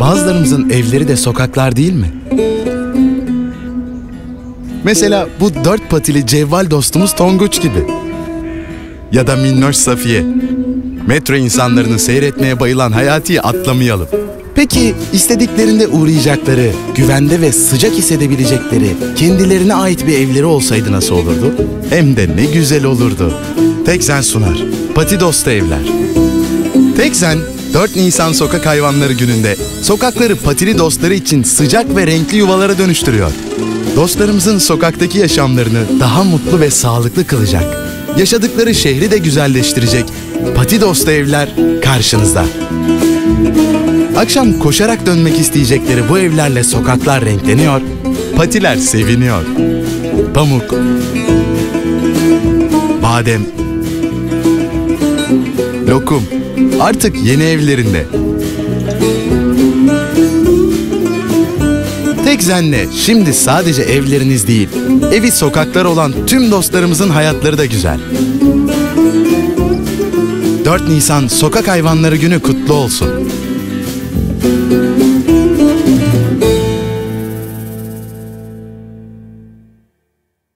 Bazılarımızın evleri de sokaklar değil mi? Mesela bu dört patili cevval dostumuz Tonguç gibi. Ya da Minnoş Safiye. Metro insanlarını seyretmeye bayılan Hayati'yi atlamayalım. Peki istediklerinde uğrayacakları, güvende ve sıcak hissedebilecekleri, kendilerine ait bir evleri olsaydı nasıl olurdu? Hem de ne güzel olurdu. Tekzen sunar. Pati dostu evler. Tekzen 4 Nisan Sokak Hayvanları Günü'nde sokakları patili dostları için sıcak ve renkli yuvalara dönüştürüyor. Dostlarımızın sokaktaki yaşamlarını daha mutlu ve sağlıklı kılacak. Yaşadıkları şehri de güzelleştirecek. Pati dostu evler karşınızda. Akşam koşarak dönmek isteyecekleri bu evlerle sokaklar renkleniyor, patiler seviniyor. Pamuk, badem, lokum artık yeni evlerinde. Tek zenle şimdi sadece evleriniz değil, evi sokaklar olan tüm dostlarımızın hayatları da güzel. 4 Nisan Sokak Hayvanları Günü kutlu olsun.